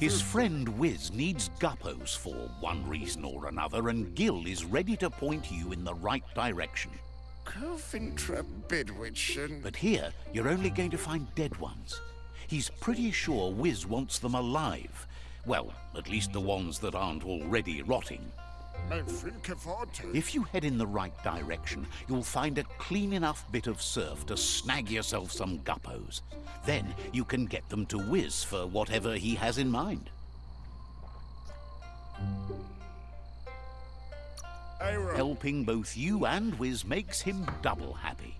His friend Wiz needs guppos for one reason or another, and Gil is ready to point you in the right direction. Cofintra Bidwitch But here, you're only going to find dead ones. He's pretty sure Wiz wants them alive. Well, at least the ones that aren't already rotting. If you head in the right direction, you'll find a clean enough bit of surf to snag yourself some guppos. Then you can get them to Wiz for whatever he has in mind. Helping both you and Wiz makes him double happy.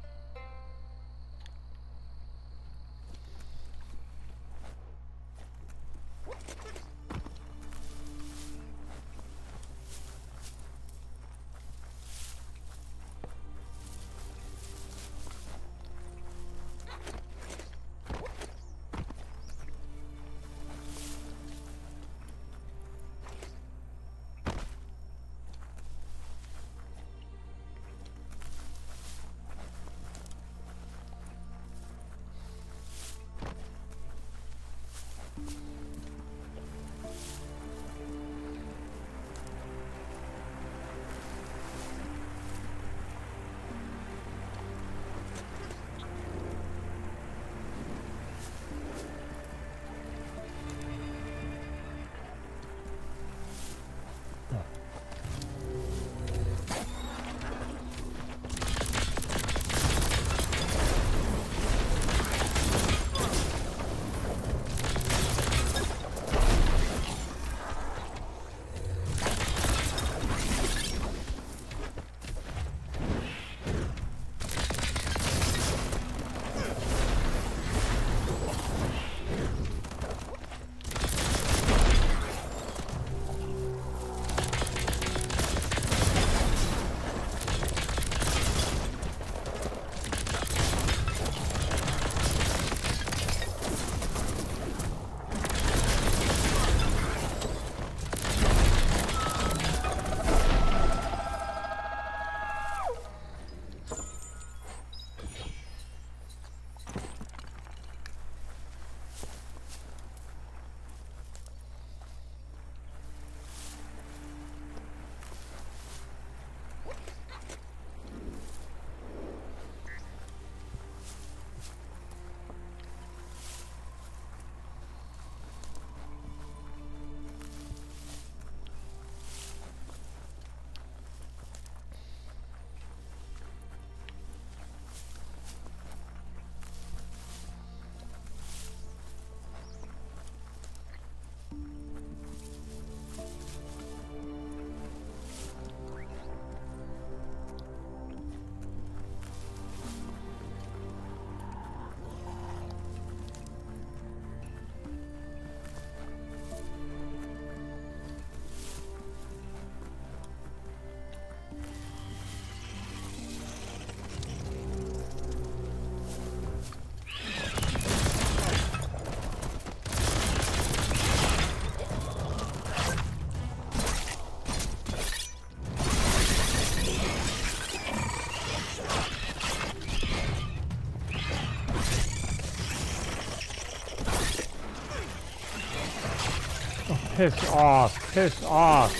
Piss off. Piss off.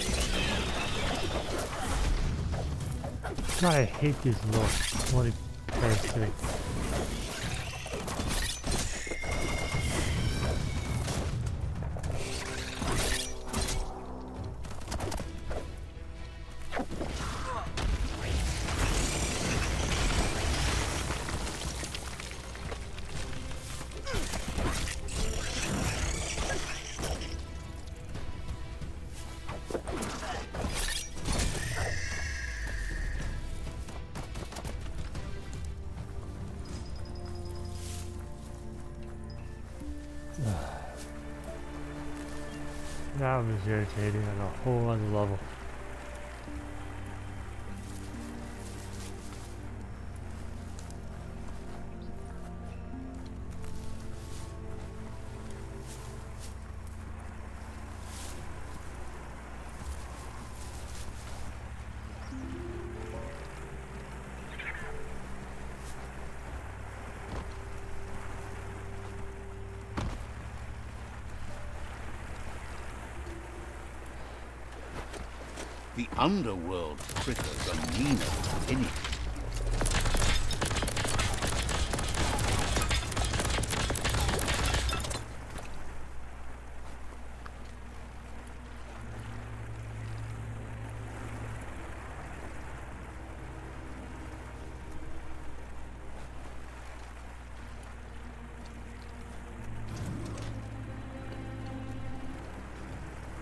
God, I hate these little bloody parasites. That was irritating on a whole other level. The underworld critters are meaner than anything.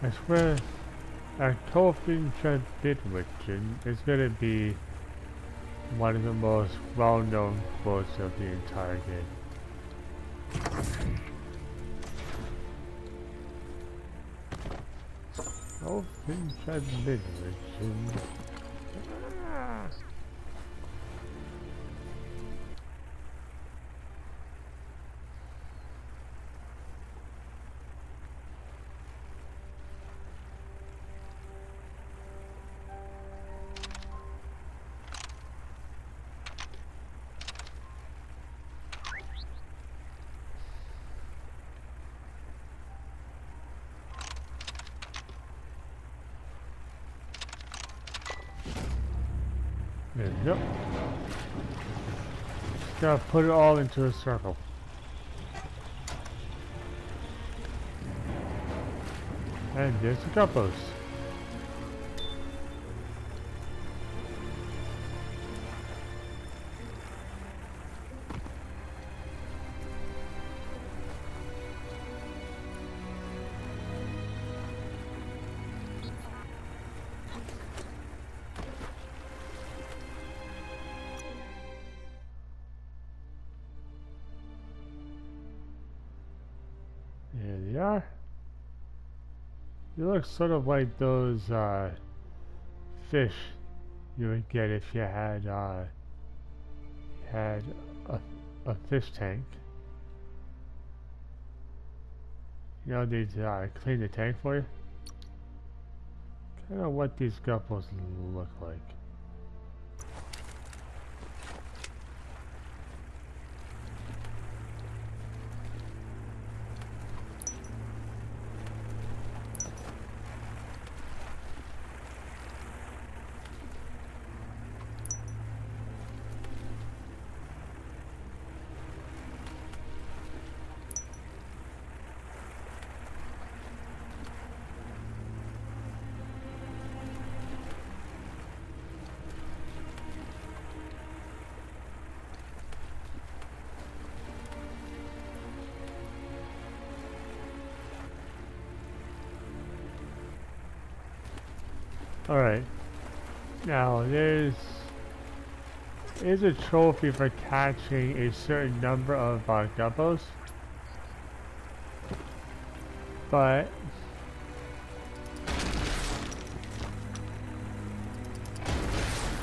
I swear, a Tolkien Bitwitchin is gonna be one of the most well-known quotes of the entire game. Tolkien Bitwitchin. Ah. Gotta put it all into a circle. And there's the guppos. They looks sort of like those uh, fish you would get if you had uh, had a, a fish tank. You know, they'd uh, clean the tank for you. Kind of what these guppos look like. Alright. Now, there's... is a trophy for catching a certain number of uh, guppos. But...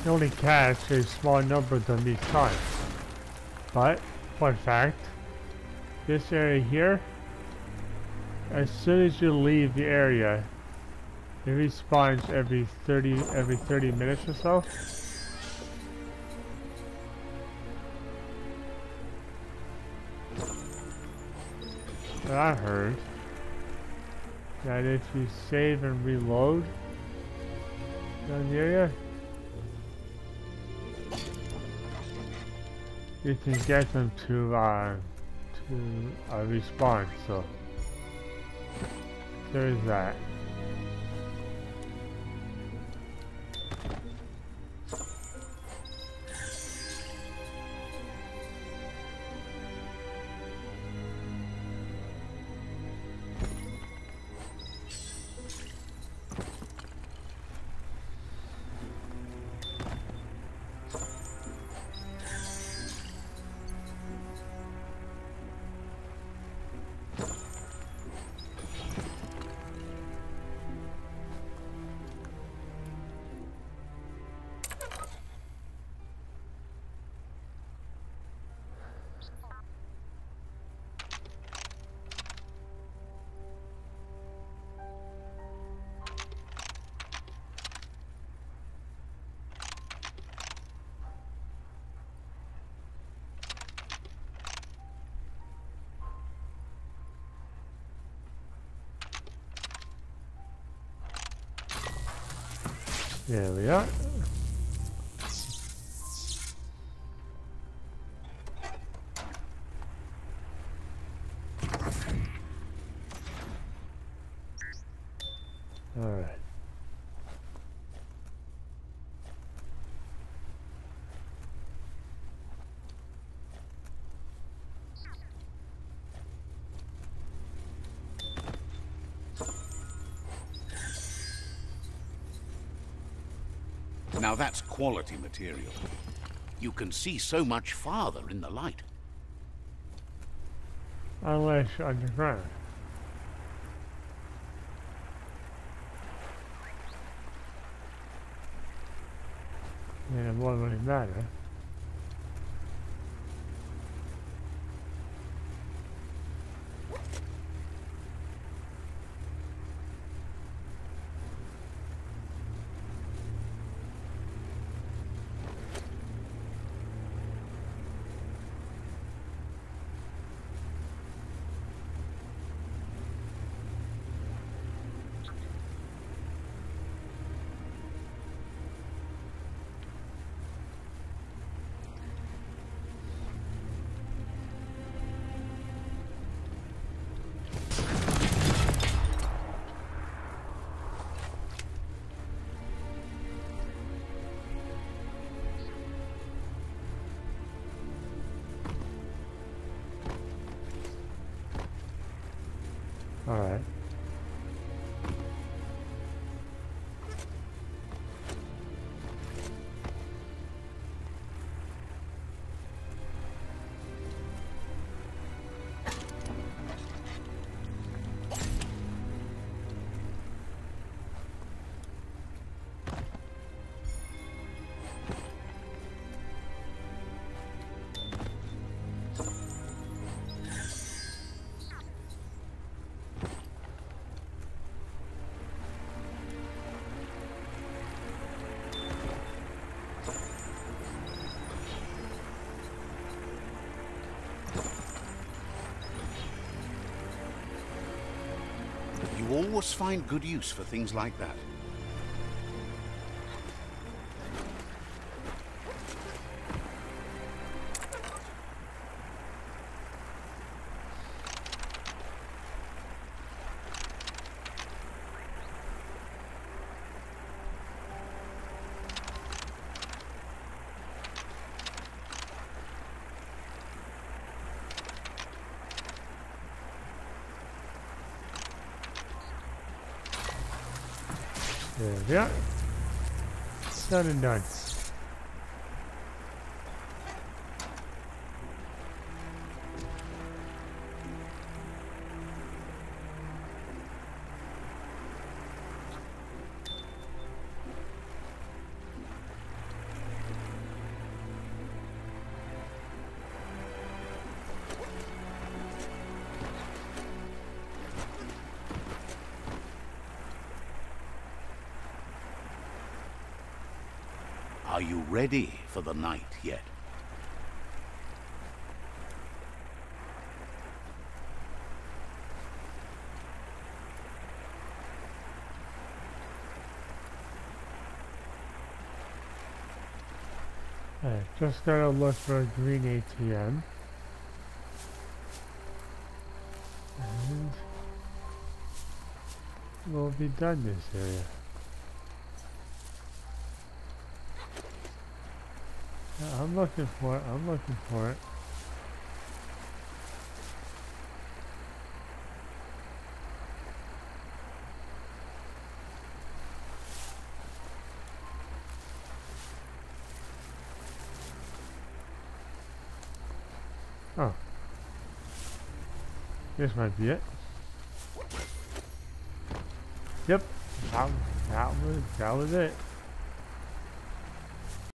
You only catch a small number of them each time. But, fun fact, this area here, as soon as you leave the area, it respawns every 30 every 30 minutes or so. But I heard that if you save and reload down you can get them to uh, to uh, respawn. So there is that. There we are. Now that's quality material. You can see so much farther in the light. Unless underground. Then it won't really matter. Always find good use for things like that. There we are. Done and done. Are you ready for the night yet? Alright, just gotta look for a green ATM. And we'll be done this area. I'm looking for it, I'm looking for it. Oh. This might be it. Yep. That, that was that was it.